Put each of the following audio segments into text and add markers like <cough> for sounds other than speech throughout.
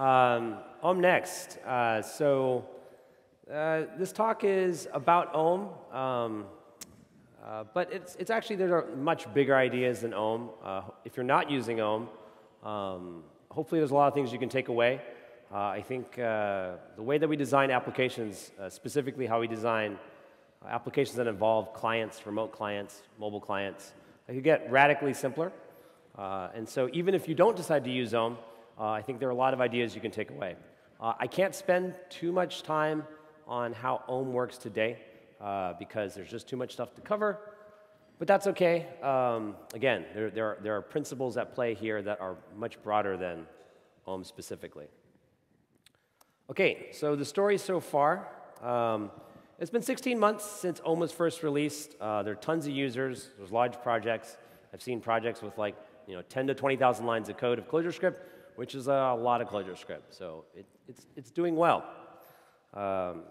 Um, Om next. Uh, so uh, this talk is about Om, um, uh, but it's, it's actually, there are much bigger ideas than Om. Uh, if you're not using Om, um, hopefully there's a lot of things you can take away. Uh, I think uh, the way that we design applications, specifically how we design applications that involve clients, remote clients, mobile clients, could get radically simpler. and so even if you don't decide to use Om, I think there are a lot of ideas you can take away. I can't spend too much time on how Om works today uh, because there's just too much stuff to cover. But that's okay. Um, again, there, there, are, there are principles at play here that are much broader than Om specifically. Okay, so the story so far. Um, it's been 16 months since Om was first released. Uh, there are tons of users. There's large projects. I've seen projects with like you know 10 to 20,000 lines of code of ClojureScript, which is a lot of ClojureScript. So it, it's, it's doing well. Um,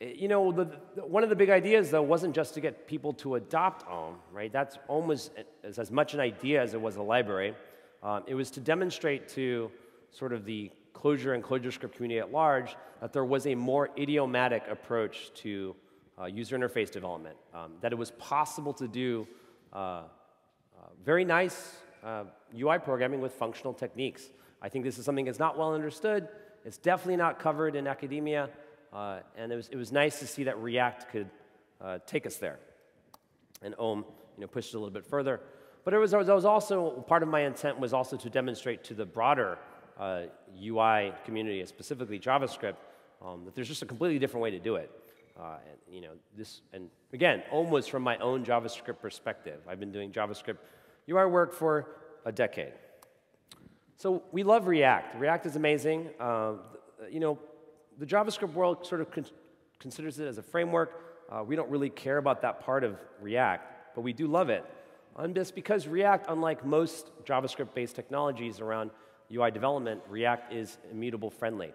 eh, you know, the, the, one of the big ideas, though, wasn't just to get people to adopt Om, right? That's Om was as, as much an idea as it was a library. Um, it was to demonstrate to sort of the Clojure and ClojureScript community at large that there was a more idiomatic approach to uh, user interface development, um, that it was possible to do uh, uh, very nice UI uh, programming with functional techniques. I think this is something that's not well understood. It's definitely not covered in academia, uh, and it was, it was nice to see that React could uh, take us there. And Om you know, pushed it a little bit further. But it was, it was also, part of my intent was also to demonstrate to the broader uh, UI community, specifically JavaScript, um, that there's just a completely different way to do it. Uh, and, you know, this, and again, Om was from my own JavaScript perspective. I've been doing JavaScript UI work for a decade. So we love React. React is amazing. Uh, you know, the JavaScript world sort of con considers it as a framework. Uh, we don't really care about that part of React, but we do love it. And just because React, unlike most JavaScript-based technologies around UI development, React is immutable friendly.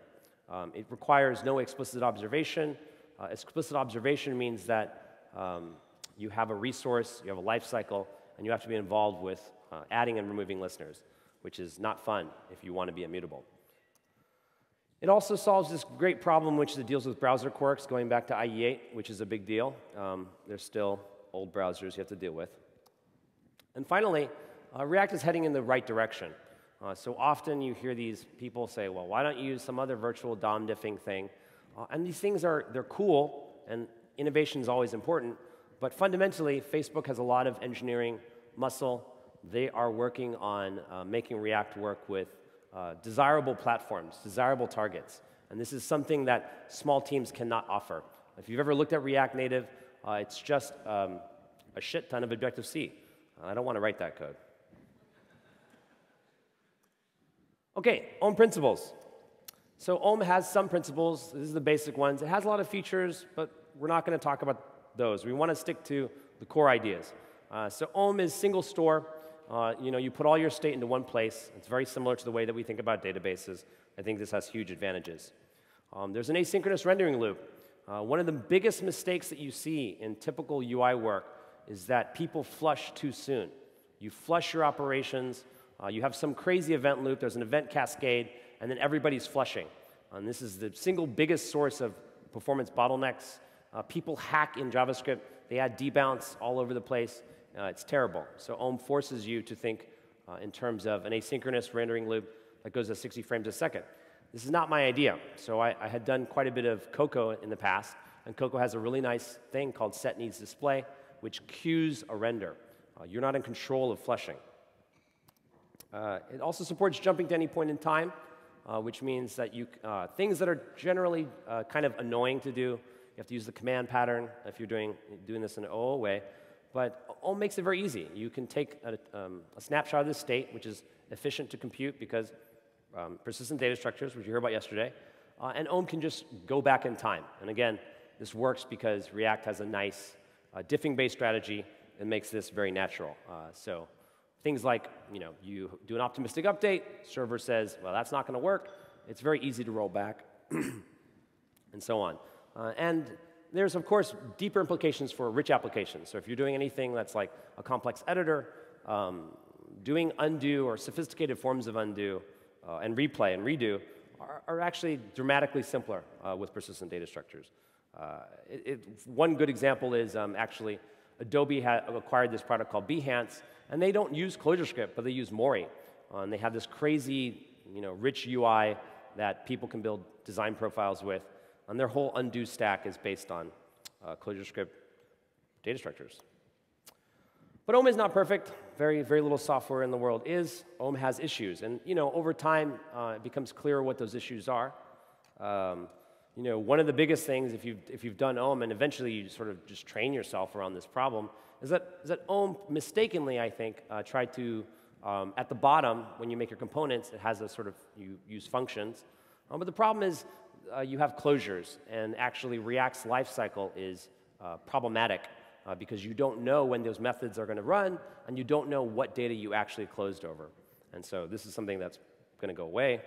Um, it requires no explicit observation. Uh, explicit observation means that um, you have a resource, you have a life cycle, and you have to be involved with uh, adding and removing listeners which is not fun if you want to be immutable. It also solves this great problem, which deals with browser quirks, going back to IE8, which is a big deal. Um, there's still old browsers you have to deal with. And finally, uh, React is heading in the right direction. Uh, so often you hear these people say, well, why don't you use some other virtual DOM diffing thing? Uh, and these things are, they're cool, and innovation is always important, but fundamentally, Facebook has a lot of engineering muscle they are working on uh, making React work with uh, desirable platforms, desirable targets. And this is something that small teams cannot offer. If you've ever looked at React Native, uh, it's just um, a shit ton of Objective-C. I don't want to write that code. Okay, Om principles. So Om has some principles. This is the basic ones. It has a lot of features, but we're not going to talk about those. We want to stick to the core ideas. Uh, so Om is single store. Uh, you know, you put all your state into one place. It's very similar to the way that we think about databases. I think this has huge advantages. Um, there's an asynchronous rendering loop. Uh, one of the biggest mistakes that you see in typical UI work is that people flush too soon. You flush your operations, uh, you have some crazy event loop, there's an event cascade, and then everybody's flushing. And this is the single biggest source of performance bottlenecks. Uh, people hack in JavaScript, they add debounce all over the place. Uh, it's terrible. So Om forces you to think uh, in terms of an asynchronous rendering loop that goes at 60 frames a second. This is not my idea. So I, I had done quite a bit of Cocoa in the past, and Cocoa has a really nice thing called set needs display, which queues a render. Uh, you're not in control of flushing. Uh, it also supports jumping to any point in time, uh, which means that you, things that are generally kind of annoying to do, you have to use the command pattern if you're doing, doing this in an OO way. But Om makes it very easy. You can take a, um, a snapshot of the state, which is efficient to compute because um, persistent data structures, which you heard about yesterday, uh, and Om can just go back in time. And again, this works because React has a nice uh, diffing-based strategy that makes this very natural. Uh, so things like, you know, you do an optimistic update, server says, well, that's not going to work. It's very easy to roll back, <clears throat> and so on. Uh, and there's, of course, deeper implications for rich applications. So if you're doing anything that's like a complex editor, um, doing undo or sophisticated forms of undo uh, and replay and redo are, are actually dramatically simpler uh, with persistent data structures. Uh, it, it, one good example is um, actually Adobe acquired this product called Behance, and they don't use ClojureScript, but they use Mori. Uh, and they have this crazy, you know, rich UI that people can build design profiles with. And their whole undo stack is based on uh, ClojureScript data structures. But Om is not perfect. Very, very little software in the world is. Om has issues. And, you know, over time, uh, it becomes clear what those issues are. Um, you know, one of the biggest things, if you've, if you've done Om, and eventually you sort of just train yourself around this problem, is that, is that Om mistakenly, I think, uh, tried to, um, at the bottom, when you make your components, it has a sort of, you use functions. Um, but the problem is uh, you have closures, and actually React's lifecycle is uh, problematic uh, because you don't know when those methods are going to run, and you don't know what data you actually closed over. And so this is something that's going to go away.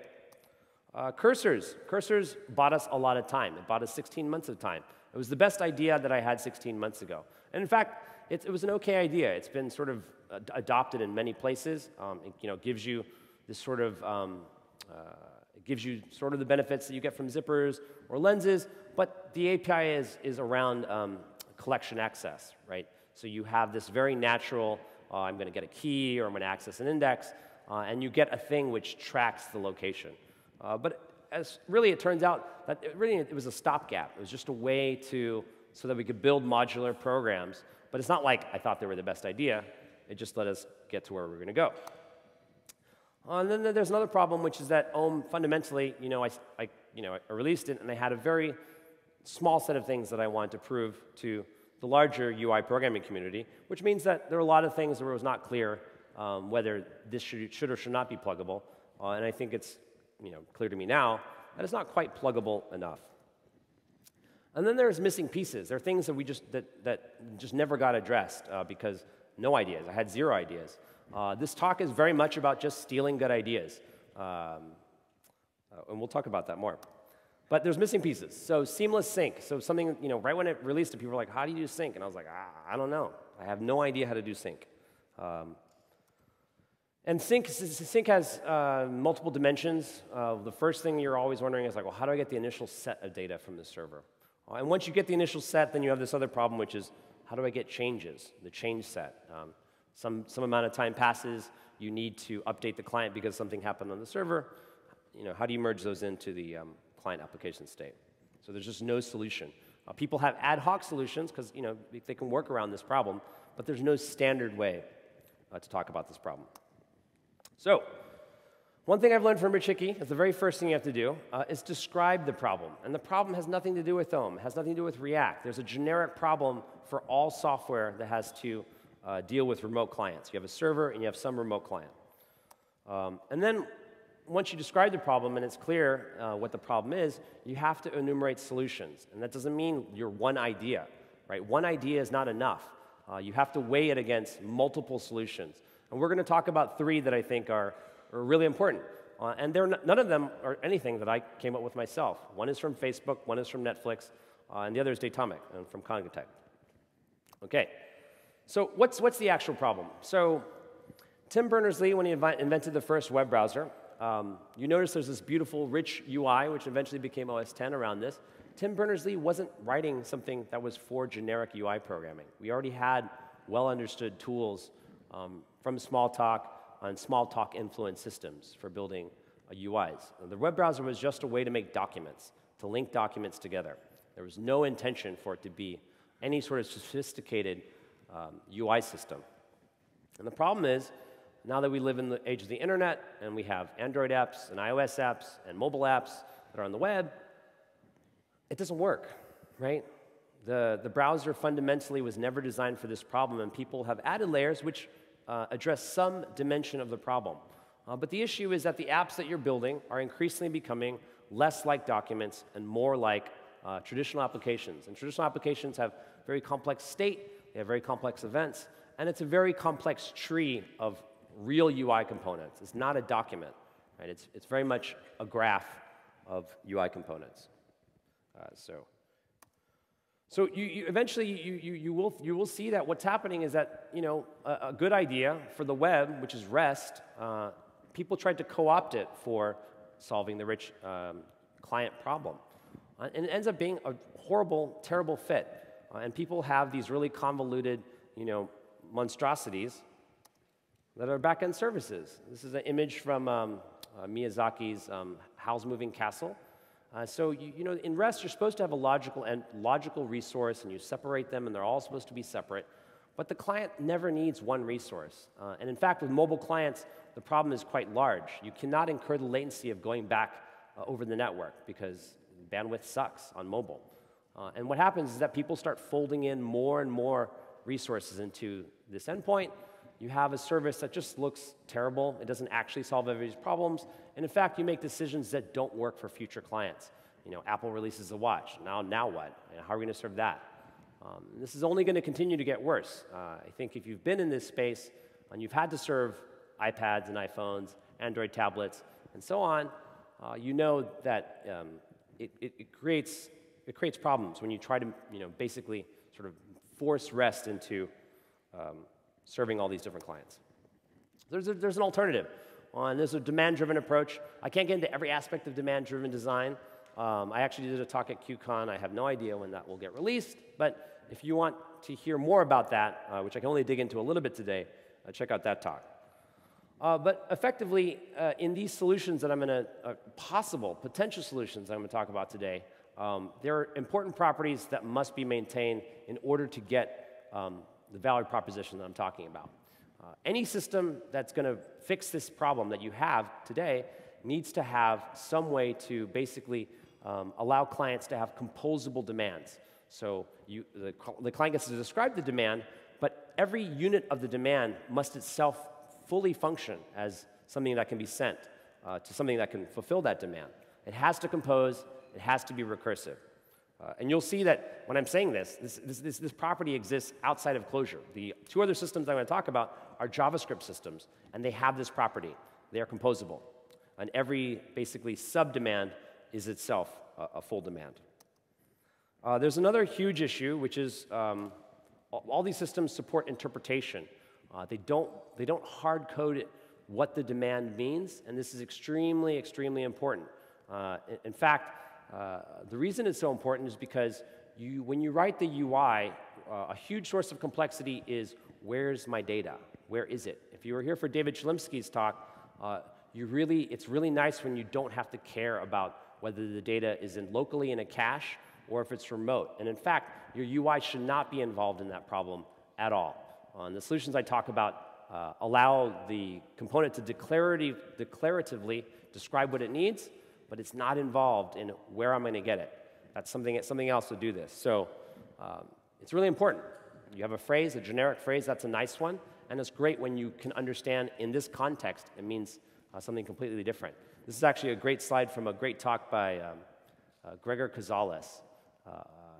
Uh, cursors. Cursors bought us a lot of time. It bought us 16 months of time. It was the best idea that I had 16 months ago. And in fact, it, it was an okay idea. It's been sort of ad adopted in many places. Um, it you know, gives you this sort of, um, uh, gives you sort of the benefits that you get from zippers or lenses, but the API is, is around um, collection access, right? So you have this very natural, uh, I'm going to get a key or I'm going to access an index, uh, and you get a thing which tracks the location. Uh, but as really it turns out that it really it was a stopgap. It was just a way to, so that we could build modular programs. But it's not like I thought they were the best idea. It just let us get to where we are going to go. Uh, and then there's another problem, which is that Om fundamentally, you know, I, I, you know, I released it and I had a very small set of things that I wanted to prove to the larger UI programming community, which means that there are a lot of things where it was not clear um, whether this should, should, or should not be pluggable. Uh, and I think it's you know, clear to me now that it's not quite pluggable enough. And then there's missing pieces. There are things that we just, that, that just never got addressed uh, because no ideas. I had zero ideas. Uh, this talk is very much about just stealing good ideas. Um, uh, and we'll talk about that more. But there's missing pieces. So seamless sync. So something, you know, right when it released people were like, how do you do sync? And I was like, ah, I don't know. I have no idea how to do sync. Um, and sync, sync has uh, multiple dimensions. Uh, the first thing you're always wondering is like, well, how do I get the initial set of data from the server? Uh, and once you get the initial set, then you have this other problem, which is how do I get changes, the change set? Um, some, some amount of time passes, you need to update the client because something happened on the server. You know, how do you merge those into the um, client application state? So there's just no solution. Uh, people have ad hoc solutions because you know, they can work around this problem, but there's no standard way uh, to talk about this problem. So, one thing I've learned from Rich Hickey is the very first thing you have to do uh, is describe the problem. And the problem has nothing to do with Om, has nothing to do with React. There's a generic problem for all software that has to uh, deal with remote clients. You have a server and you have some remote client. Um, and then once you describe the problem and it's clear uh, what the problem is, you have to enumerate solutions. And that doesn't mean your one idea, right? One idea is not enough. Uh, you have to weigh it against multiple solutions. And we're going to talk about three that I think are, are really important. Uh, and none of them are anything that I came up with myself. One is from Facebook, one is from Netflix, uh, and the other is Datomic and from Cognitect. Okay, so what's, what's the actual problem? So Tim Berners-Lee, when he invented the first web browser, um, you notice there's this beautiful, rich UI, which eventually became OS 10 around this. Tim Berners-Lee wasn't writing something that was for generic UI programming. We already had well understood tools um, from Smalltalk on Smalltalk influence systems for building uh, UIs. The web browser was just a way to make documents, to link documents together. There was no intention for it to be any sort of sophisticated um, UI system. And the problem is, now that we live in the age of the internet and we have Android apps and iOS apps and mobile apps that are on the web, it doesn't work, right? The, the browser fundamentally was never designed for this problem, and people have added layers which uh, address some dimension of the problem. Uh, but the issue is that the apps that you're building are increasingly becoming less like documents and more like uh, traditional applications. And traditional applications have very complex state, they have very complex events, and it's a very complex tree of real UI components. It's not a document, right? It's, it's very much a graph of UI components. Uh, so. So you, you, eventually you, you, you, will, you will see that what's happening is that you know, a, a good idea for the web, which is REST, uh, people tried to co-opt it for solving the rich um, client problem. Uh, and it ends up being a horrible, terrible fit. Uh, and people have these really convoluted, you know, monstrosities that are back-end services. This is an image from um, uh, Miyazaki's um, Howl's Moving Castle. Uh, so, you, you, know, in REST, you're supposed to have a logical and logical resource, and you separate them, and they're all supposed to be separate. But the client never needs one resource. Uh, and in fact, with mobile clients, the problem is quite large. You cannot incur the latency of going back uh, over the network because bandwidth sucks on mobile. Uh, and what happens is that people start folding in more and more resources into this endpoint. You have a service that just looks terrible. It doesn't actually solve everybody's problems. And in fact, you make decisions that don't work for future clients. You know, Apple releases a watch. Now, now what? How are we going to serve that? Um, this is only going to continue to get worse. Uh, I think if you've been in this space and you've had to serve iPads and iPhones, Android tablets, and so on, uh, you know that um, it, it, it, creates, it creates problems when you try to you know, basically sort of force REST into um, serving all these different clients. There's, a, there's an alternative. Uh, there's a demand-driven approach. I can't get into every aspect of demand-driven design. Um, I actually did a talk at QCon. I have no idea when that will get released, but if you want to hear more about that, uh, which I can only dig into a little bit today, uh, check out that talk. Uh, but effectively, uh, in these solutions that I'm going to, uh, possible, potential solutions I'm going to talk about today, um, there are important properties that must be maintained in order to get um, the value proposition that I'm talking about. Uh, any system that's going to fix this problem that you have today needs to have some way to basically um, allow clients to have composable demands. So you, the, the client gets to describe the demand, but every unit of the demand must itself fully function as something that can be sent uh, to something that can fulfill that demand. It has to compose, it has to be recursive. Uh, and you'll see that when I'm saying this this, this, this, this property exists outside of Clojure. The two other systems I'm going to talk about are JavaScript systems, and they have this property. They are composable. And every, basically, sub-demand is itself a, a full demand. Uh, there's another huge issue, which is um, all, these systems support interpretation. Uh, they, don't, they don't hard code what the demand means, and this is extremely, extremely important. Uh, in, in, fact, uh, the reason it's so important is because you, when you write the UI, uh, a huge source of complexity is where's my data? Where is it? If you were here for David Chelimsky's talk, uh, you really, it's really nice when you don't have to care about whether the data is in locally in a cache or if it's remote. And in fact, your UI should not be involved in that problem at all. Uh, the solutions I talk about uh, allow the component to declarative, declaratively describe what it needs, but it's not involved in where I'm going to get it. That's something, something else to do this. So um, it's really important. You have a phrase, a generic phrase, that's a nice one, and it's great when you can understand in this context it means uh, something completely different. This is actually a great slide from a great talk by um, uh, Gregor Kiczales. Uh,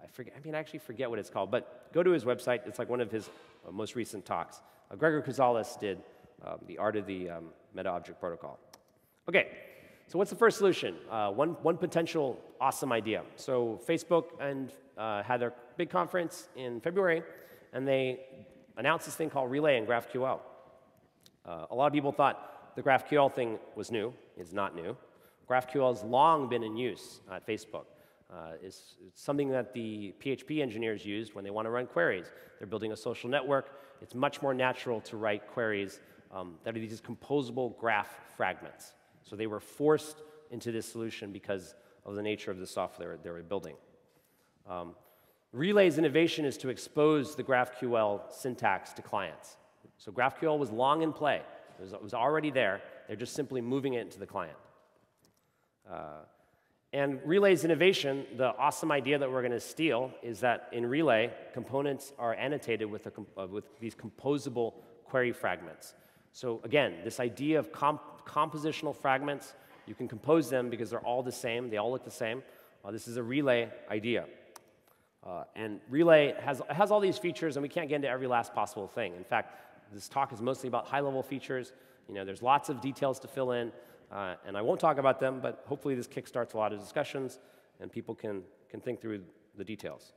I forget, I mean, I actually forget what it's called, but go to his website. It's like one of his uh, most recent talks. Uh, Gregor Kiczales did um, the art of the um, meta object protocol. Okay, so what's the first solution? Uh, one, one potential awesome idea. So Facebook and uh, had their big conference in February, and they announced this thing called Relay and GraphQL. Uh, a lot of people thought the GraphQL thing was new. It's not new. GraphQL has long been in use at Facebook. Uh, is something that the PHP engineers used when they want to run queries. They're building a social network. It's much more natural to write queries um, that are these composable graph fragments. So they were forced into this solution because of the nature of the software they were building. Um, Relay's innovation is to expose the GraphQL syntax to clients. So GraphQL was long in play. It was, it was already there. They're just simply moving it into the client. Uh, and Relay's innovation, the awesome idea that we're going to steal, is that in Relay, components are annotated with, a, uh, with these composable query fragments. So again, this idea of comp compositional fragments, you can compose them because they're all the same, they all look the same. Uh, this is a Relay idea. Uh, and Relay has, has all these features, and we can't get into every last possible thing. In fact, this talk is mostly about high-level features. You know, there's lots of details to fill in. Uh, and I won't talk about them, but hopefully this kickstarts a lot of discussions and people can, can think through the details.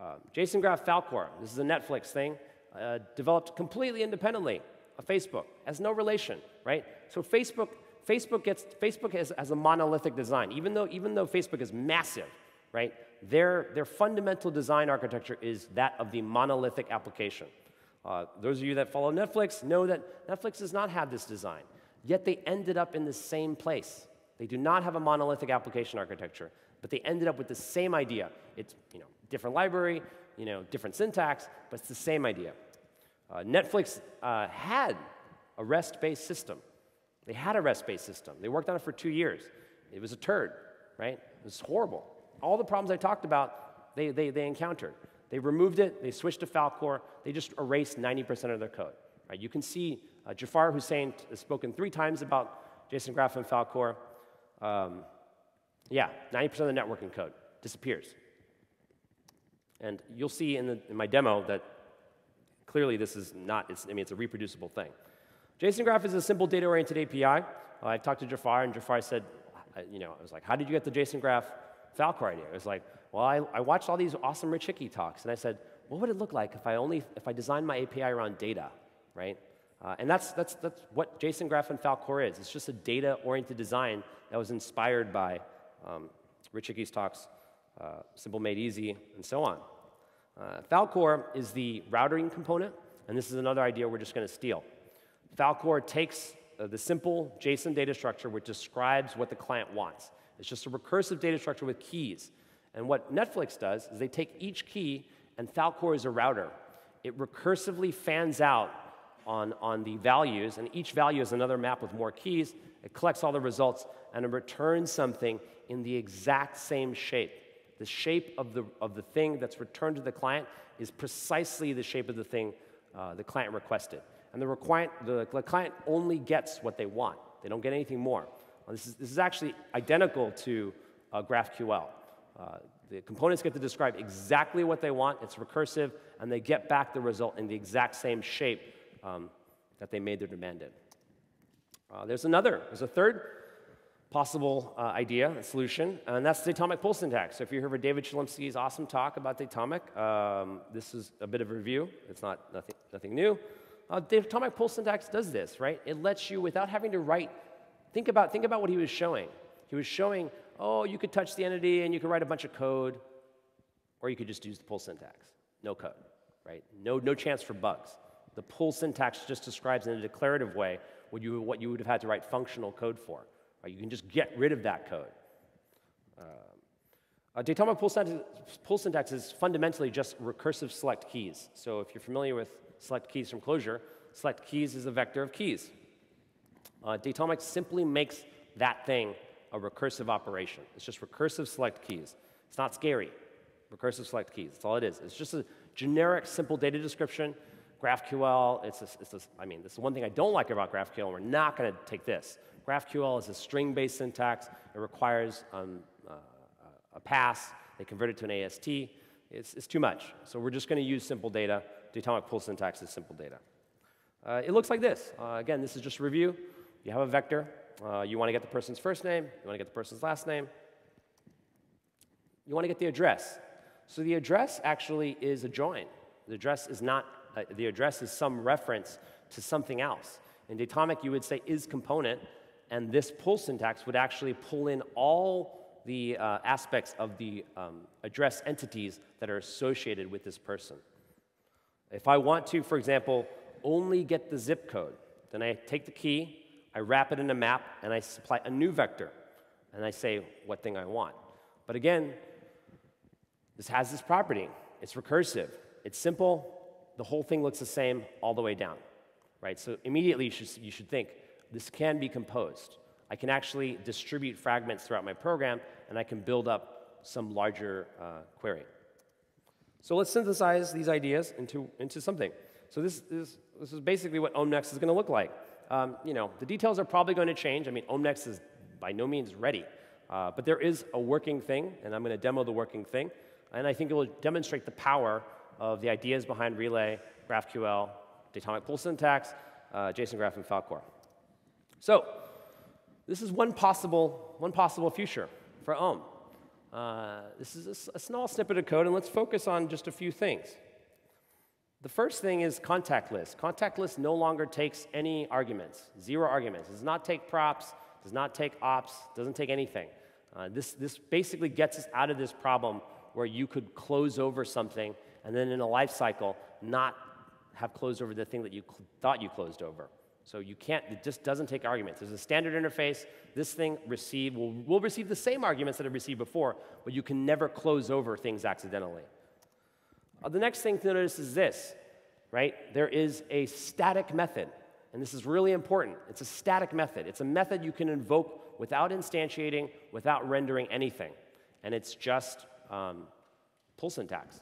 Uh, JSON Graph Falcor, this is a Netflix thing, uh, developed completely independently. Facebook, has no relation, right? So Facebook, Facebook, gets, Facebook has, has a monolithic design. Even though, even though Facebook is massive, right? Their, their fundamental design architecture is that of the monolithic application. Uh, those of you that follow Netflix know that Netflix does not have this design, yet they ended up in the same place. They do not have a monolithic application architecture, but they ended up with the same idea. It's you know, different library, you know, different syntax, but it's the same idea. Uh, Netflix uh, had a REST-based system. They had a REST-based system. They worked on it for two years. It was a turd, right? It was horrible. All the problems I talked about, they, they, they encountered. They removed it, they switched to Falcor, they just erased 90% of their code. Right? You can see uh, Jafar Husain has spoken three times about JSON Graph and Falcor. Um, yeah, 90% of the networking code disappears. And you'll see in, the, in my demo that clearly this is not, I mean, it's a reproducible thing. JSON Graph is a simple data-oriented API. I talked to Jafar, and Jafar said, you know, I was like, how did you get the JSON Graph Falcor idea? I was like, well, I, I watched all these awesome Rich Hickey talks, and I said, what would it look like if I only, if I designed my API around data, right? Uh, and that's, that's, that's what JSON Graph and Falcor is. It's just a data-oriented design that was inspired by um, Rich Hickey's talks, uh, Simple Made Easy, and so on. Uh, Falcor is the routing component, and this is another idea we're just going to steal. Falcor takes uh, the simple JSON data structure which describes what the client wants. It's just a recursive data structure with keys. And what Netflix does is they take each key, and Falcor is a router. It recursively fans out on, on the values, and each value is another map with more keys. It collects all the results, and it returns something in the exact same shape. The shape of the, of the thing that's returned to the client is precisely the shape of the thing uh, the client requested. And the, the, the, client only gets what they want. They don't get anything more. this, is, this is actually identical to uh, GraphQL. Uh, the components get to describe exactly what they want, it's recursive, and they get back the result in the exact same shape um, that they made their demand in. Uh, there's another, there's a third possible uh, idea, solution, and that's Datomic pull syntax. So if you heard David Chelimsky's awesome talk about Datomic, um, this is a bit of a review. It's not nothing, nothing new. Uh, Datomic pull syntax does this, right? It lets you, without having to write, think about, think about what he was showing. He was showing, oh, you could touch the entity and you could write a bunch of code, or you could just use the pull syntax. No code, right? No, no chance for bugs. The pull syntax just describes in a declarative way what you, what you would have had to write functional code for. Right? You can just get rid of that code. Uh, uh, Datomic pull syntax, syntax is fundamentally just recursive select keys. So if you're familiar with select keys from Clojure, select keys is a vector of keys. Uh, Datomic simply makes that thing a recursive operation. It's just recursive select keys. It's not scary. Recursive select keys. That's all it is. It's just a generic, simple data description. GraphQL, it's, a, it's a, I mean, this is one thing I don't like about GraphQL, and we're not going to take this. GraphQL is a string-based syntax. It requires um, uh, a pass. They convert it to an AST. It's, it's too much. So we're just going to use simple data. Datomic pull syntax is simple data. Uh, it looks like this. Uh, again, this is just review. You have a vector. Uh, you want to get the person's first name. You want to get the person's last name. You want to get the address. So the address actually is a join. The address is not, uh, the address is some reference to something else. In Datomic, you would say is component, and this pull syntax would actually pull in all the uh, aspects of the um, address entities that are associated with this person. If I want to, for example, only get the zip code, then I take the key, I wrap it in a map, and I supply a new vector, and I say what thing I want. But again, this has this property. It's recursive. It's simple. The whole thing looks the same all the way down, right? So immediately you should, you should think, this can be composed. I can actually distribute fragments throughout my program, and I can build up some larger uh, query. So let's synthesize these ideas into, into something. So this, this, this is basically what OmNext is going to look like. Um, you know, the details are probably going to change. I mean, OmNext is by no means ready. Uh, but there is a working thing, and I'm going to demo the working thing. And I think it will demonstrate the power of the ideas behind Relay, GraphQL, Datomic Pull Syntax, uh, JSON Graph, and Falcor. So this is one possible, one possible future for Om. Uh, this is a, a, small snippet of code, and let's focus on just a few things. The first thing is contact list. Contact list no longer takes any arguments, zero arguments. It does not take props, does not take ops, doesn't take anything. Uh, this, this basically gets us out of this problem where you could close over something and then in a life cycle not have closed over the thing that you thought you closed over. So you can't, it just doesn't take arguments. There's a standard interface. This thing receive, will, will receive the same arguments that it received before, but you can never close over things accidentally. Uh, the next thing to notice is this, right? There is a static method, and this is really important. It's a static method. It's a method you can invoke without instantiating, without rendering anything, and it's just um, pull syntax,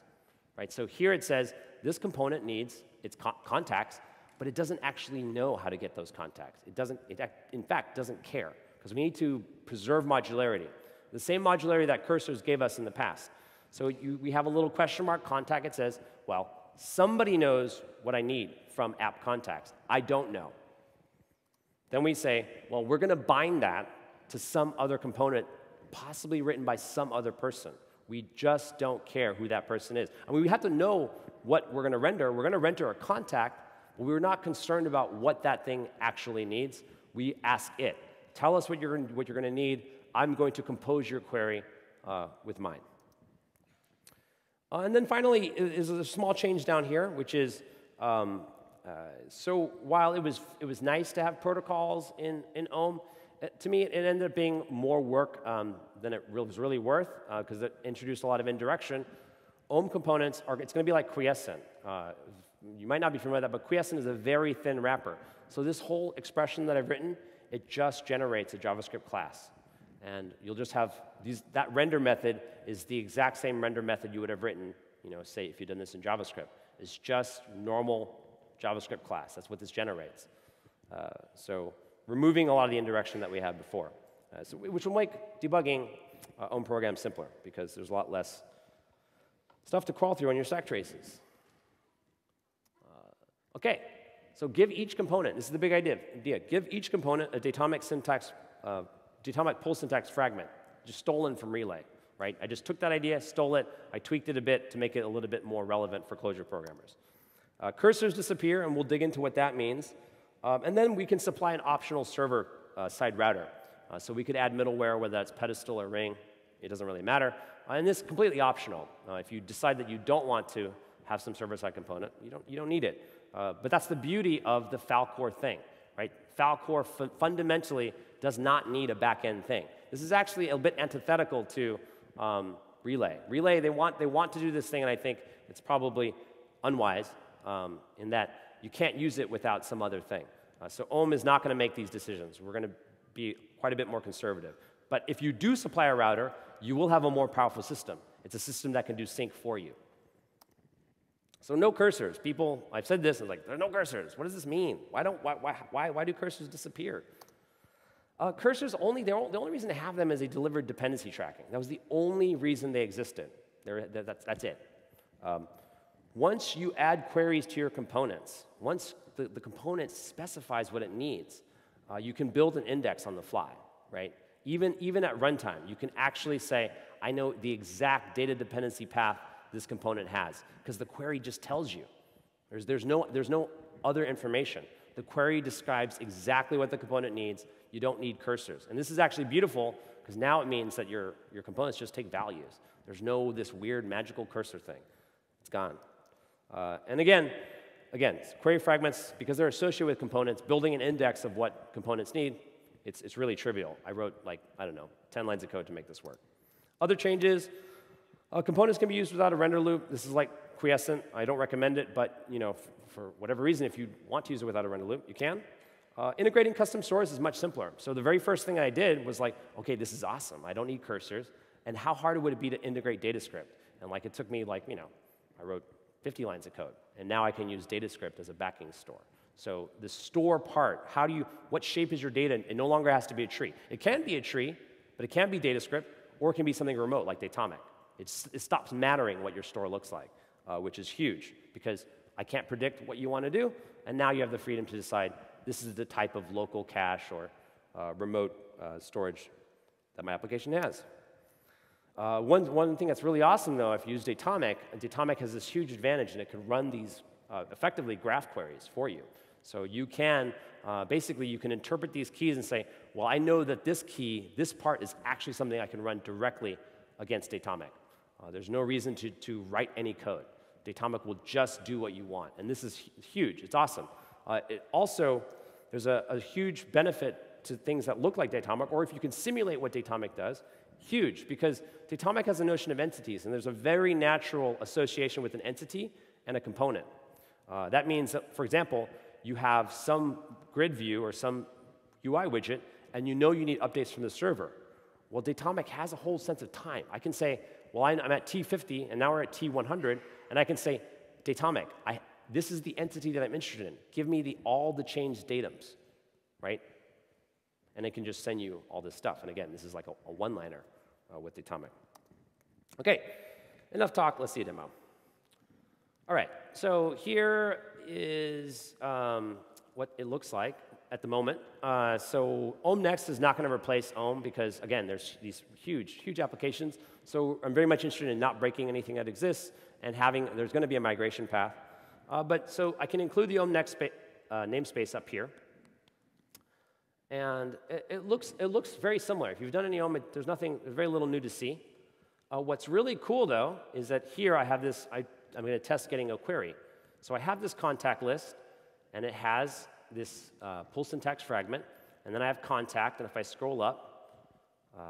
right? So here it says this component needs its co contacts, but it doesn't actually know how to get those contacts. It doesn't, it in fact, doesn't care, because we need to preserve modularity. The same modularity that cursors gave us in the past. So you, we have a little question mark contact. It says, well, somebody knows what I need from app contacts. I don't know. Then we say, well, we're going to bind that to some other component, possibly written by some other person. We just don't care who that person is. I mean, we have to know what we're going to render. We're going to render a contact, we're not concerned about what that thing actually needs. We ask it, tell us what you're, what you're going to need. I'm going to compose your query uh, with mine. Uh, and then finally is a small change down here, which is um, uh, so while it was, it was nice to have protocols in, in Om, uh, to me it ended up being more work um, than it was really worth because uh, it introduced a lot of indirection. Om components are, it's going to be like quiescent. You might not be familiar with that, but quiescent is a very thin wrapper. So this whole expression that I've written, it just generates a JavaScript class. And you'll just have these, that render method is the exact same render method you would have written, you know, say if you'd done this in JavaScript. It's just normal JavaScript class. That's what this generates. Uh, so removing a lot of the indirection that we had before, uh, so, which will make debugging uh, Om programs simpler because there's a lot less stuff to crawl through on your stack traces. Okay, so give each component, this is the big idea, idea give each component a datomic syntax uh, datomic pull syntax fragment, just stolen from Relay, right? I just took that idea, stole it, I tweaked it a bit to make it a little bit more relevant for Clojure programmers. Uh, cursors disappear, and we'll dig into what that means. Um, and then we can supply an optional server uh, side router. Uh, so we could add middleware, whether that's pedestal or ring, it doesn't really matter. Uh, and this is completely optional. Uh, if you decide that you don't want to have some server-side component, you don't, you don't need it. Uh, but that's the beauty of the Falcor thing, right? Falcor fundamentally does not need a back-end thing. This is actually a bit antithetical to um, Relay. Relay, they want, they want to do this thing, and I think it's probably unwise um, in that you can't use it without some other thing. Uh, so Om is not going to make these decisions. We're going to be quite a bit more conservative. But if you do supply a router, you will have a more powerful system. It's a system that can do sync for you. So no cursors. People, I've said this, and like, there are no cursors. What does this mean? Why, don't, why, why, why, why do cursors disappear? Uh, cursors only, the only reason to have them is they delivered dependency tracking. That was the only reason they existed. That's, that's it. Um, once you add queries to your components, once the, the component specifies what it needs, uh, you can build an index on the fly, right? Even, even at runtime, you can actually say, I know the exact data dependency path this component has, because the query just tells you. There's, there's, no, there's no other information. The query describes exactly what the component needs, you don't need cursors. And this is actually beautiful because now it means that your, your components just take values. There's no this weird magical cursor thing. It's gone. Uh, and again, again, query fragments, because they're associated with components, building an index of what components need, it's, it's really trivial. I wrote like, I don't know, 10 lines of code to make this work. Other changes, uh, components can be used without a render loop. This is like quiescent. I don't recommend it, but you know, for whatever reason, if you want to use it without a render loop, you can. Uh, integrating custom stores is much simpler. So the very first thing I did was like, okay, this is awesome. I don't need cursors. And how hard would it be to integrate DataScript? And like it took me like, you know, I wrote 50 lines of code. And now I can use DataScript as a backing store. So the store part, how do you, what shape is your data? It no longer has to be a tree. It can be a tree, but it can be DataScript, or it can be something remote like Datomic. It's, it stops mattering what your store looks like, uh, which is huge because I can't predict what you want to do, and now you have the freedom to decide this is the type of local cache or uh, remote uh, storage that my application has. Uh, one, one thing that's really awesome, though, if you use Datomic, Datomic has this huge advantage, and it can run these uh, effectively graph queries for you. So you can, uh, basically, you can interpret these keys and say, well, I know that this key, this part is actually something I can run directly against Datomic. Uh, there's no reason to, to write any code. Datomic will just do what you want. And this is huge. It's awesome. Uh, it also, there's a, a, huge benefit to things that look like Datomic, or if you can simulate what Datomic does, huge, because Datomic has a notion of entities, and there's a very natural association with an entity and a component. Uh, that means that, for example, you have some grid view or some UI widget, and you know you need updates from the server. Well, Datomic has a whole sense of time. I can say, well, I'm at T50, and now we're at T100, and I can say, Datomic, I, this is the entity that I'm interested in. Give me the, all the changed datums, right? And it can just send you all this stuff. And again, this is like a, a one-liner uh, with Datomic. Okay, enough talk. Let's see a demo. All right, so here is um, what it looks like at the moment. Uh, so Om Next is not going to replace Om because, again, there's these huge, huge applications. So I'm very much interested in not breaking anything that exists and having, there's going to be a migration path. Uh, but so I can include the Om Next uh, namespace up here. And it, it, looks, it looks very similar. If you've done any Om, it, there's nothing, there's very little new to see. Uh, what's really cool, though, is that here I have this, I, I'm going to test getting a query. So I have this contact list, and it has this uh, pull syntax fragment, and then I have contact, and if I scroll up, uh,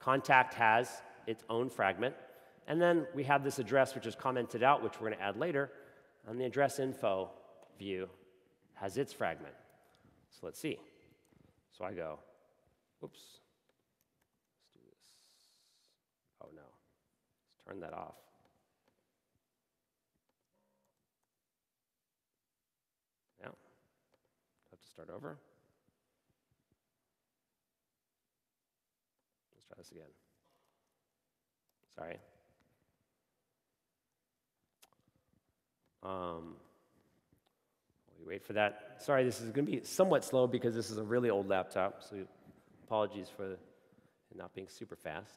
contact has its own fragment, and then we have this address which is commented out, which we're going to add later, and the address info view has its fragment. So let's see. So I go, oops, let's do this. Oh no, let's turn that off. Now, have to start over. Let's try this again. Sorry. Um, we wait for that. Sorry, this is going to be somewhat slow because this is a really old laptop, so apologies for not being super fast.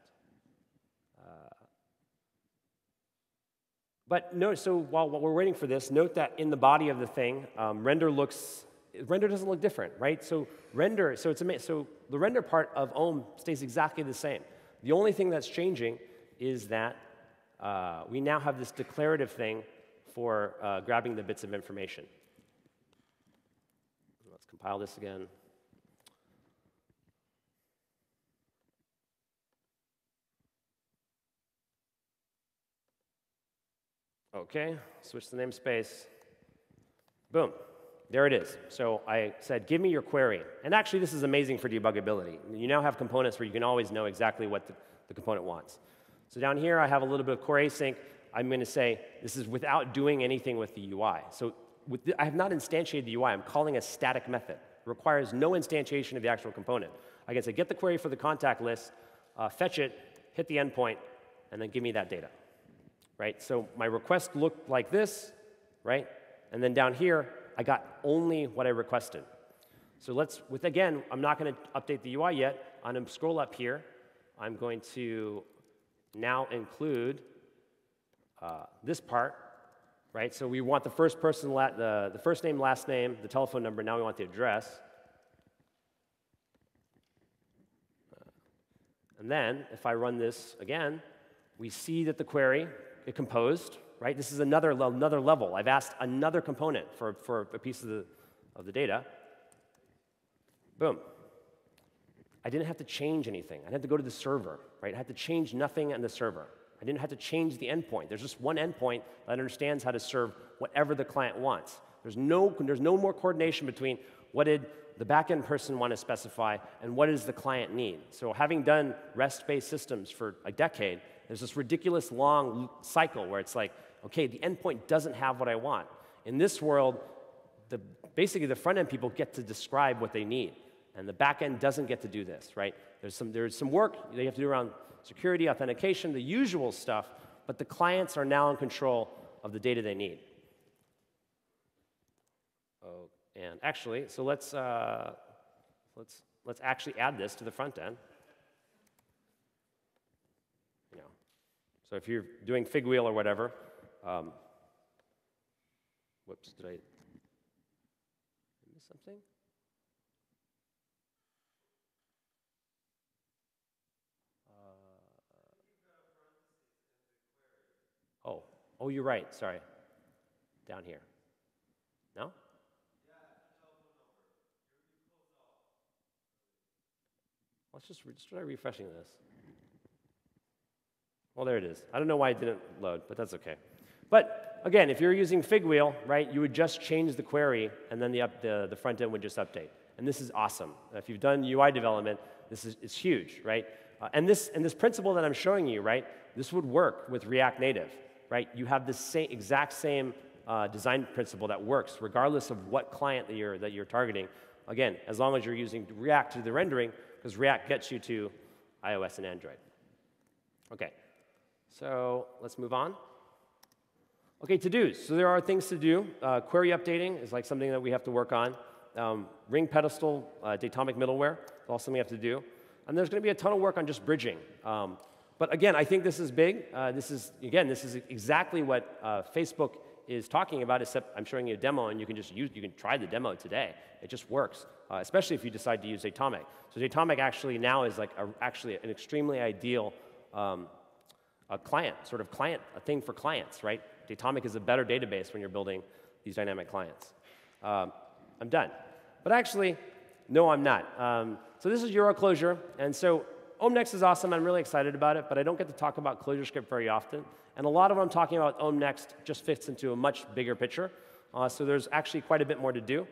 Uh, but no, so while, while, we're waiting for this, note that in the body of the thing, um, render looks render doesn't look different, right? So render, so it's amazing. So the render part of Om stays exactly the same. The only thing that's changing is that uh, we now have this declarative thing for uh, grabbing the bits of information. Let's compile this again. Okay, switch the namespace. Boom. There it is. So I said, give me your query. And actually, this is amazing for debuggability. You now have components where you can always know exactly what the, the component wants. So down here, I have a little bit of core async. I'm going to say this is without doing anything with the UI. So the, I have not instantiated the UI. I'm calling a static method. It requires no instantiation of the actual component. I can say, get the query for the contact list, uh, fetch it, hit the endpoint, and then give me that data. Right? So my request looked like this, right? And then down here, I got only what I requested. So let's, with again, I'm not going to update the UI yet. I'm going to scroll up here. I'm going to now include uh, this part, right? So we want the first person, the, the first name, last name, the telephone number. Now we want the address. Uh, and then, if I run this again, we see that the query, it composed, right? This is another, another level. I've asked another component for, for a piece of the, of the data. Boom. I didn't have to change anything. I didn't have to go to the server, right? I had to change nothing on the server. I didn't have to change the endpoint. There's just one endpoint that understands how to serve whatever the client wants. There's no, there's no more coordination between what did the backend person want to specify and what does the client need. So having done REST-based systems for a decade, there's this ridiculous long cycle where it's like, okay, the endpoint doesn't have what I want. In this world, the, basically the front end people get to describe what they need, and the back end doesn't get to do this, right? There's some, there's some work they have to do around security, authentication, the usual stuff, but the clients are now in control of the data they need. Oh, and actually, so let's, uh, let's, let's actually add this to the front end. You know, so if you're doing Figwheel or whatever, um, whoops, did I miss something? Uh, oh, you're right, sorry. Down here. No? Let's just try refreshing this. Well, there it is. I don't know why it didn't load, but that's okay. But again, if you're using Figwheel, right, you would just change the query and then the, up, the, the front end would just update. And this is awesome. If you've done UI development, this is it's huge, right? Uh, and, this, and this principle that I'm showing you, right, this would work with React Native, right? You have the same, exact same uh, design principle that works regardless of what client that you're, that you're targeting. Again, as long as you're using React to the rendering, because React gets you to iOS and Android. Okay, so let's move on. Okay, to-dos. So there are things to do. Uh, query updating is like something that we have to work on. Um, ring pedestal, uh, datomic middleware is also something we have to do. And there's going to be a ton of work on just bridging. Um, but again, I think this is big. Uh, this is, again, this is exactly what uh, Facebook is talking about, except I'm showing you a demo and you can just use, you can try the demo today. It just works, uh, especially if you decide to use Datomic. So Datomic actually now is like a, actually an extremely ideal um, a client, sort of client, a thing for clients, right? Datomic is a better database when you're building these dynamic clients. Um, I'm done. But actually, no, I'm not. Um, so this is Euro Clojure, and so OmNext is awesome. I'm really excited about it, but I don't get to talk about ClojureScript very often. And a lot of what I'm talking about OmNext just fits into a much bigger picture. Uh, so there's actually quite a bit more to do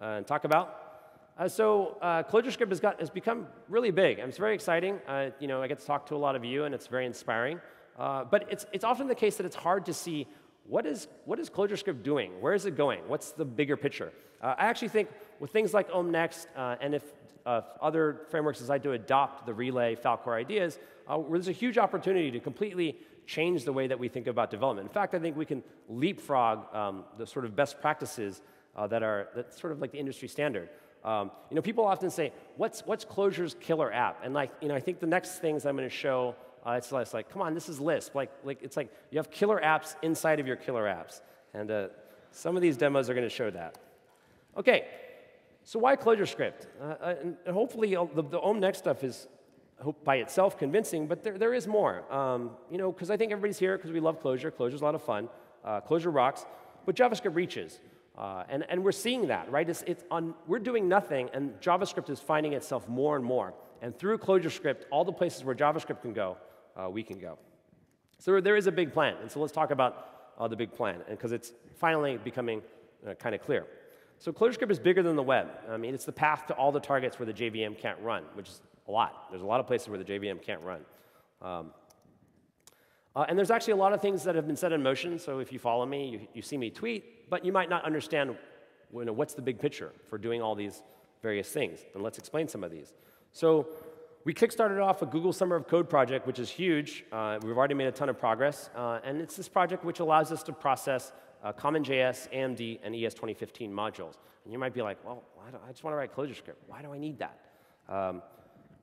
uh, and talk about. Uh, so uh, ClojureScript has, got, has become really big. And it's very exciting. Uh, you know, I get to talk to a lot of you, and it's very inspiring. Uh, but it's, it's often the case that it's hard to see what is, what is ClojureScript doing? Where is it going? What's the bigger picture? Uh, I actually think with things like OmNext, uh, and if uh, other frameworks decide to adopt the Relay Falcor ideas, uh, there's a huge opportunity to completely change the way that we think about development. In fact, I think we can leapfrog um, the sort of best practices uh, that are that's sort of like the industry standard. Um, you know, people often say, "What's what's Clojure's killer app?" And like, you know, I think the next things I'm going to show uh, it's less like, come on, this is Lisp. Like, like, it's like you have killer apps inside of your killer apps. And uh, some of these demos are going to show that. Okay, so why ClojureScript? Uh, uh and hopefully the, the OmNext stuff is by itself convincing, but there, there is more. Um, you know, because I think everybody's here because we love Clojure. Clojure's a lot of fun. Uh, Clojure rocks. But JavaScript reaches. Uh, and, and we're seeing that, right? It's, it's on, we're doing nothing, and JavaScript is finding itself more and more. And through ClojureScript, all the places where JavaScript can go, uh, we can go. So there is a big plan, and so let's talk about uh, the big plan, because it's finally becoming uh, kind of clear. So ClojureScript is bigger than the web. I mean, it's the path to all the targets where the JVM can't run, which is a lot. There's a lot of places where the JVM can't run. Um, uh, and there's actually a lot of things that have been set in motion. So if you follow me, you, you see me tweet, but you might not understand you know, what's the big picture for doing all these various things. And let's explain some of these. So we kickstarted off a Google Summer of Code project, which is huge. Uh, we've already made a ton of progress. Uh, and it's this project which allows us to process uh, CommonJS, AMD, and ES 2015 modules. And you might be like, well, I just want to write ClojureScript. Why do I need that? Um,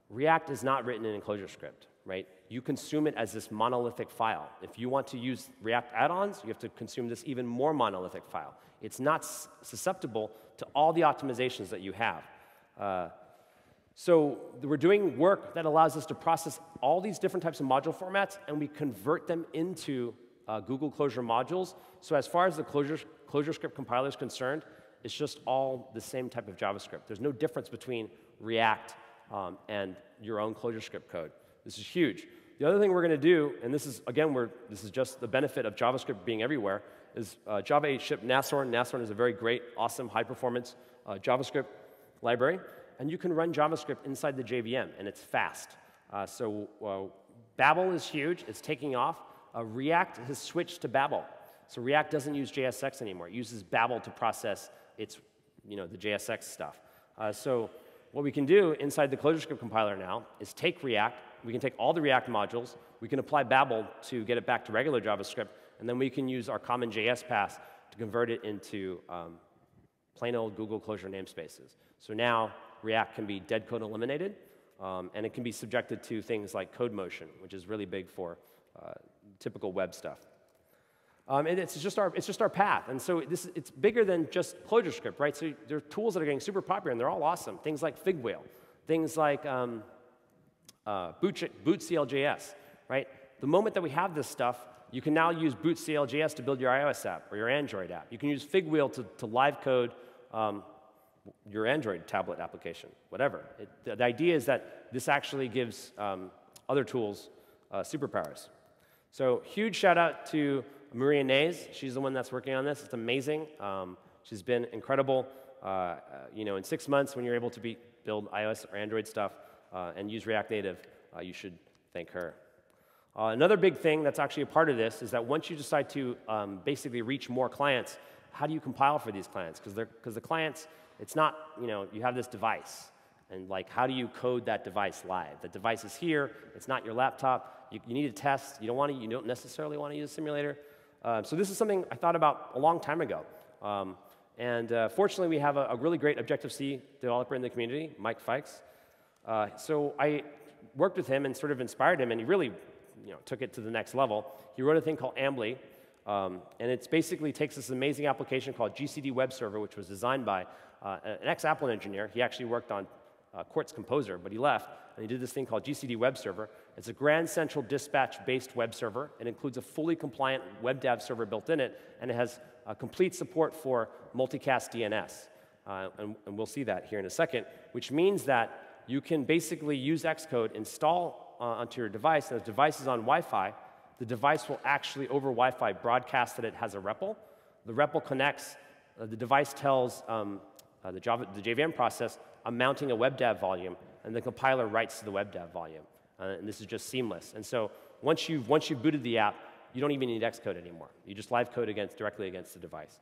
React is not written in ClojureScript, right? You consume it as this monolithic file. If you want to use React add-ons, you have to consume this even more monolithic file. It's not susceptible to all the optimizations that you have. Uh, so we're doing work that allows us to process all these different types of module formats, and we convert them into uh, Google Closure modules. So as far as the Closure, ClojureScript compiler is concerned, it's just all the same type of JavaScript. There's no difference between React um, and your own ClojureScript code. This is huge. The other thing we're going to do, and this is, again, we're, this is just the benefit of JavaScript being everywhere, is uh, Java 8 shipped Nashorn. Nashorn is a very great, awesome, high-performance uh, JavaScript library and you can run JavaScript inside the JVM, and it's fast. Uh, so uh, Babel is huge. It's taking off. Uh, React has switched to Babel. So React doesn't use JSX anymore. It uses Babel to process its, you know, the JSX stuff. Uh, so what we can do inside the ClojureScript compiler now is take React. We can take all the React modules. We can apply Babel to get it back to regular JavaScript. And then we can use our CommonJS pass to convert it into um, plain old Google Closure namespaces. So now React can be dead code eliminated, um, and it can be subjected to things like code motion, which is really big for uh, typical web stuff. Um, and it's just, our, it's just our path. And so this, it's bigger than just ClojureScript, right? So there are tools that are getting super popular, and they're all awesome. Things like Figwheel, things like um, uh, Boot, Boot CLJS, right? The moment that we have this stuff, you can now use Boot CLJS to build your iOS app or your Android app. You can use Figwheel to, to live code um, your Android tablet application, whatever. It, the, the, idea is that this actually gives um, other tools uh, superpowers. So huge shout out to Maria Neise. She's the one that's working on this. It's amazing. Um, she's been incredible. Uh, uh, you know, in six months, when you're able to be, build iOS or Android stuff uh, and use React Native, uh, you should thank her. Uh, another big thing that's actually a part of this is that once you decide to um, basically reach more clients, how do you compile for these clients? Because the clients, it's not, you know, you have this device. And like, how do you code that device live? The device is here. It's not your laptop. You, you need a test. You don't want to. You don't necessarily want to use a simulator. Uh, so this is something I thought about a long time ago. Um, and uh, fortunately, we have a, a, really great Objective-C developer in the community, Mike Fikes. Uh, so I worked with him and sort of inspired him, and he really you know, took it to the next level. He wrote a thing called Ambly, um, and it basically takes this amazing application called GCD Web Server, which was designed by uh, an ex-Apple engineer. He actually worked on uh, Quartz Composer, but he left, and he did this thing called GCD Web Server. It's a Grand Central Dispatch-based web server. It includes a fully compliant WebDAV server built in it, and it has uh, complete support for multicast DNS. Uh, and, and, we'll see that here in a second, which means that you can basically use Xcode, install uh, onto your device, and if the device is on Wi-Fi, the device will actually, over Wi-Fi, broadcast that it has a REPL. The REPL connects, uh, the device tells um, uh, the, Java, the JVM process, I'm mounting a WebDAV volume, and the compiler writes to the WebDAV volume. Uh, and this is just seamless. And so once you've, once you've booted the app, you don't even need Xcode anymore. You just live code against, directly against the device.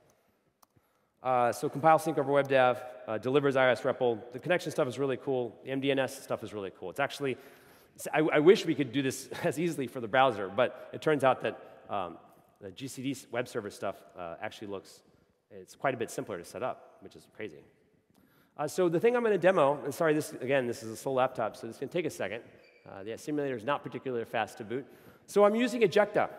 Uh, so compile sync over WebDAV, uh, delivers iOS REPL. The connection stuff is really cool. The MDNS stuff is really cool. It's actually, I, I wish we could do this <laughs> as easily for the browser, but it turns out that um, the GCD web server stuff uh, actually looks, it's quite a bit simpler to set up, which is crazy. Uh, so the thing I'm going to demo, and sorry, this again, this is a slow laptop, so this can take a second. Uh, the simulator is not particularly fast to boot. So I'm using Ejecta.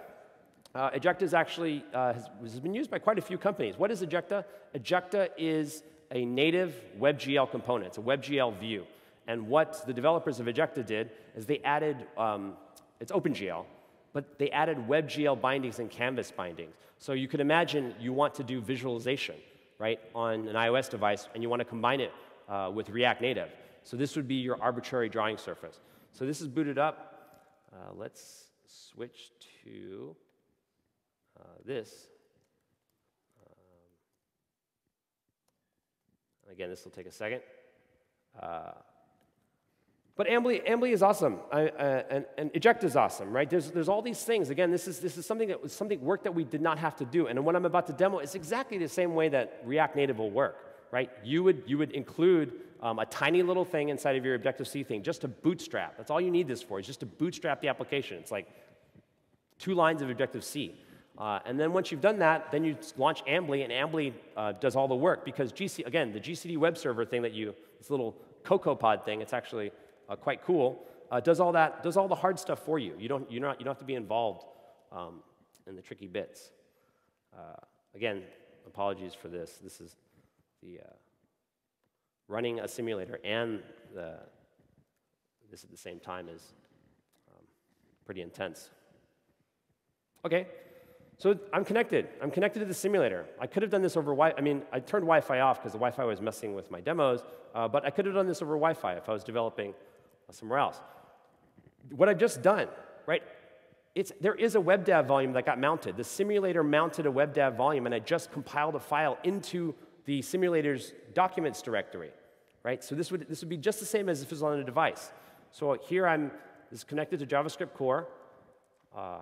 Uh, Ejecta is actually uh, has, has, been used by quite a few companies. What is Ejecta? Ejecta is a native WebGL component. It's a WebGL view. And what the developers of Ejecta did is they added, um, it's OpenGL, but they added WebGL bindings and Canvas bindings. So you can imagine you want to do visualization right, on an iOS device, and you want to combine it uh, with React Native. So this would be your arbitrary drawing surface. So this is booted up. Uh, let's switch to uh, this. Um, again, this will take a second. But Ambly, Ambly is awesome, I, uh, and, and Eject is awesome, right? There's, there's all these things. Again, this is, this is something that was something work that we did not have to do. And what I'm about to demo is exactly the same way that React Native will work, right? You would, you would include um, a tiny little thing inside of your Objective-C thing just to bootstrap. That's all you need this for, is just to bootstrap the application. It's like two lines of Objective-C. Uh, and then once you've done that, then you launch Ambly, and Ambly uh, does all the work because GC, again, the GCD web server thing that you, this little CocoaPod thing, it's actually uh, quite cool, uh, does all that, does all the hard stuff for you. You don't, you're not, you don't have to be involved um, in the tricky bits. Uh, again, apologies for this. This is the uh, running a simulator and the, this at the same time is um, pretty intense. Okay, so I'm connected. I'm connected to the simulator. I could have done this over Wi. Fi. I mean, I turned Wi-Fi off because the Wi-Fi was messing with my demos, uh, but I could have done this over Wi-Fi if I was developing somewhere else. What I've just done, right? It's, there is a WebDAV volume that got mounted. The simulator mounted a WebDAV volume, and I just compiled a file into the simulator's documents directory, right? So this would, this would be just the same as if it was on a device. So here I'm this is connected to JavaScript core. Uh,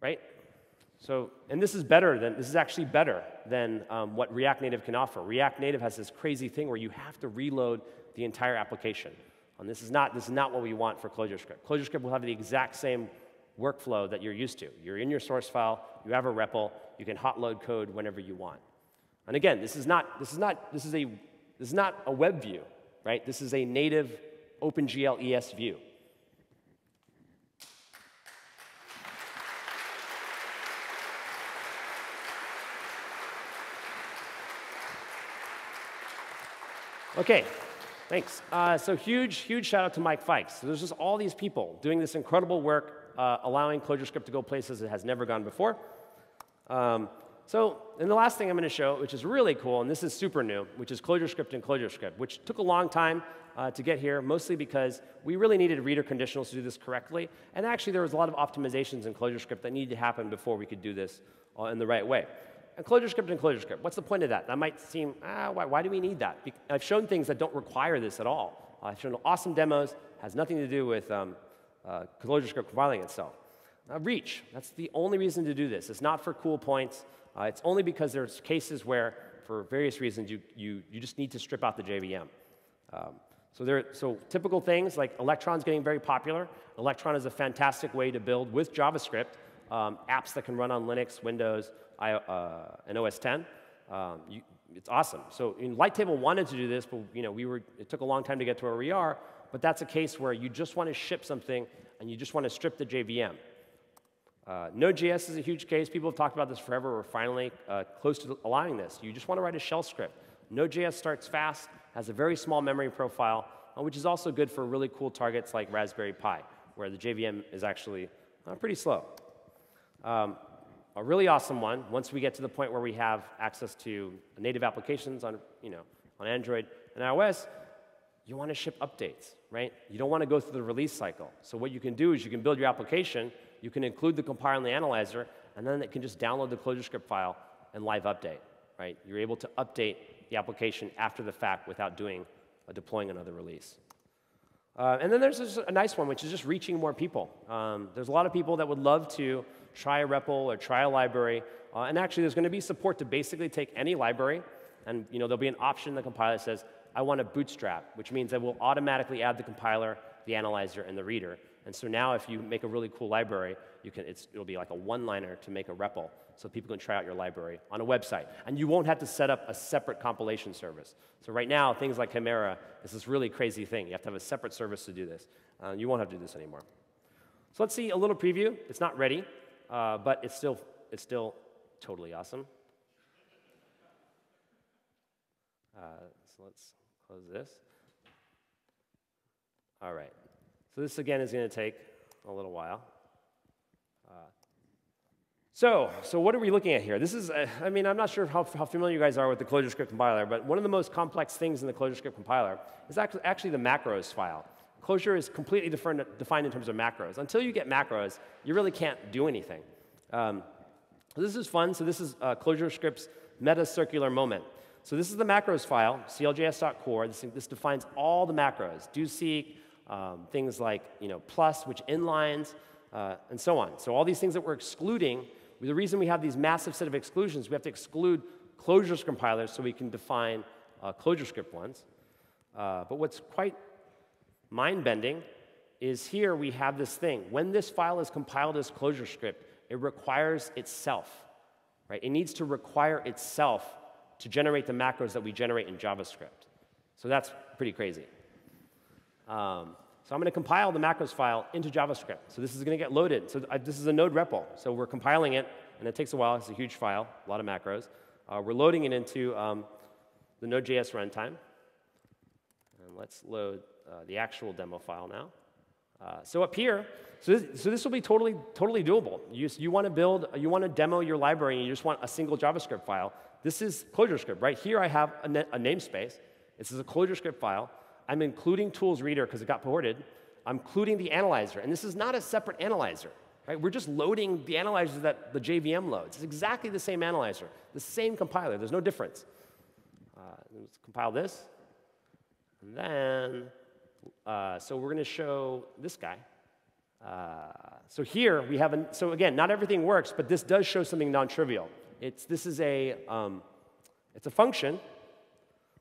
right? So, and this is better than, this is actually better than um, what React Native can offer. React Native has this crazy thing where you have to reload the entire application. And this is not, this is not what we want for ClojureScript. ClojureScript will have the exact same workflow that you're used to. You're in your source file, you have a REPL, you can hot load code whenever you want. And again, this is not, this is not, this is a, this is not a web view, right? This is a native OpenGL ES view. Okay, thanks. Uh, so huge, huge shout out to Mike Fikes. So there's just all these people doing this incredible work, uh, allowing ClojureScript to go places it has never gone before. Um, so, and the last thing I'm going to show, which is really cool, and this is super new, which is ClojureScript and ClojureScript, which took a long time uh, to get here, mostly because we really needed reader conditionals to do this correctly. And actually, there was a lot of optimizations in ClojureScript that needed to happen before we could do this uh, in the right way. And ClojureScript and ClojureScript, what's the point of that? That might seem, ah, why, why do we need that? I've shown things that don't require this at all. I've shown awesome demos, has nothing to do with um, uh, ClojureScript compiling itself. Uh, reach, that's the only reason to do this. It's not for cool points. Uh, it's only because there's cases where, for various reasons, you, you, you just need to strip out the JVM. Um, so, there, so typical things like Electron's getting very popular. Electron is a fantastic way to build with JavaScript um, apps that can run on Linux, Windows, I, uh, and OS 10. Um, you, it's awesome. So in Light Table wanted to do this, but you know, we were, it took a long time to get to where we are. But that's a case where you just want to ship something and you just want to strip the JVM. Uh, Node.js is a huge case. People have talked about this forever. We're finally uh, close to allowing this. You just want to write a shell script. Node.js starts fast, has a very small memory profile, uh, which is also good for really cool targets like Raspberry Pi, where the JVM is actually uh, pretty slow. Um, a really awesome one, once we get to the point where we have access to native applications on, you know, on Android and iOS, you want to ship updates, right? You don't want to go through the release cycle. So what you can do is you can build your application, you can include the compiler and the analyzer, and then it can just download the ClojureScript file and live update, right? You're able to update the application after the fact without doing uh, deploying another release. Uh, and then there's a nice one, which is just reaching more people. Um, there's a lot of people that would love to try a REPL or try a library. Uh, and actually, there's going to be support to basically take any library, and you know, there'll be an option in the compiler that says, I want to bootstrap, which means that we'll automatically add the compiler, the analyzer, and the reader. And so now if you make a really cool library, you can, it'll be like a one-liner to make a REPL so people can try out your library on a website. And you won't have to set up a separate compilation service. So right now, things like Himera is this really crazy thing. You have to have a separate service to do this. Uh, you won't have to do this anymore. So let's see a little preview. It's not ready, uh, but it's still, it's still totally awesome. Uh, so let's close this. All right. So this again is going to take a little while. Uh, so, so what are we looking at here? This is, uh, I mean, I'm not sure how, how, familiar you guys are with the ClojureScript compiler, but one of the most complex things in the ClojureScript compiler is actually, actually the macros file. Clojure is completely different, defined in terms of macros. Until you get macros, you really can't do anything. Um, this is fun. So this is uh, ClojureScript's meta circular moment. So this is the macros file, cljs.core. This, this defines all the macros, doseq, um, things like you know, plus, which inlines, uh, and so on. So all these things that we're excluding, the reason we have these massive set of exclusions, we have to exclude Clojure's compilers so we can define uh, ClojureScript ones. Uh, but what's quite mind-bending is here we have this thing. When this file is compiled as ClojureScript, it requires itself, right? It needs to require itself to generate the macros that we generate in JavaScript. So that's pretty crazy. Um, so I'm going to compile the macros file into JavaScript. So this is going to get loaded. So I, this is a node REPL. So we're compiling it, and it takes a while. It's a huge file, a lot of macros. Uh, we're loading it into um, the Node.js runtime. And let's load uh, the actual demo file now. Uh, so up here, so this, so this, will be totally, totally doable. You, you want to build, you want to demo your library, and you just want a single JavaScript file. This is ClojureScript. Right here, I have a, a namespace. This is a ClojureScript file. I'm including tools reader because it got ported. I'm including the analyzer. And this is not a separate analyzer. Right? We're just loading the analyzer that the JVM loads. It's exactly the same analyzer, the same compiler. There's no difference. Uh, let's compile this. And then, uh, so we're going to show this guy. Uh, so here we have, an, so again, not everything works, but this does show something non-trivial. It's, this is a, um, it's a function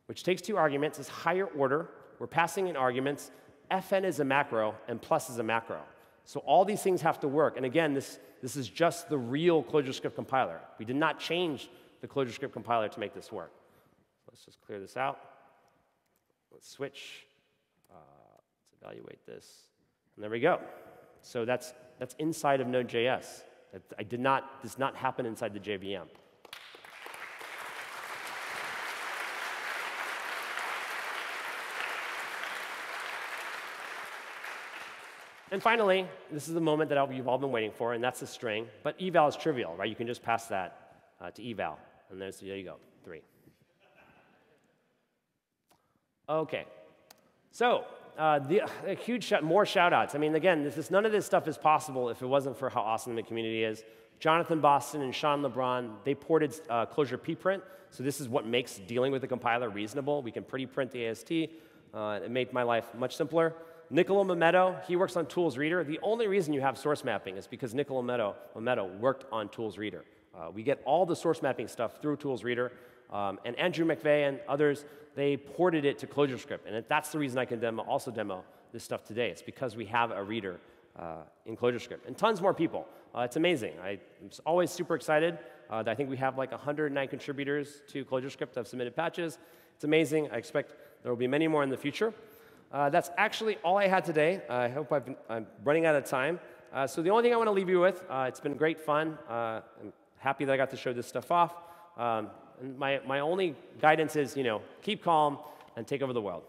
which takes two arguments, is higher order, we're passing in arguments. fn is a macro, and plus is a macro. So all these things have to work. And again, this, this is just the real ClojureScript compiler. We did not change the ClojureScript compiler to make this work. Let's just clear this out. Let's switch evaluate this. And there we go. So that's, that's inside of Node.js. That I did not, does not happen inside the JVM. And finally, this is the moment that you've all been waiting for, and that's the string. But eval is trivial, right? You can just pass that uh, to eval, and there's, there you go, three. OK, so uh, the, a huge sh- more shout outs. I mean, again, this is, none of this stuff is possible if it wasn't for how awesome the community is. Jonathan Boston and Shaun LeBron, they ported uh, Clojure pprint. So this is what makes dealing with the compiler reasonable. We can pretty print the AST. Uh, it made my life much simpler. Nicola Mometto, he works on Tools Reader. The only reason you have source mapping is because Nicola Mometto, worked on Tools Reader. Uh, we get all the source mapping stuff through Tools Reader. Um, and Andrew McVeigh and others, they ported it to ClojureScript. And that's the reason I can demo, also demo this stuff today. It's because we have a reader uh, in ClojureScript. And tons more people. Uh, it's amazing. I, am always super excited. Uh, I think we have like 109 contributors to ClojureScript that have submitted patches. It's amazing. I expect there will be many more in the future. Uh, that's actually all I had today. I hope i am running out of time. Uh, so the only thing I want to leave you with, uh, it's been great fun. I'm happy that I got to show this stuff off. Um, my, my only guidance is, you know, keep calm and take over the world.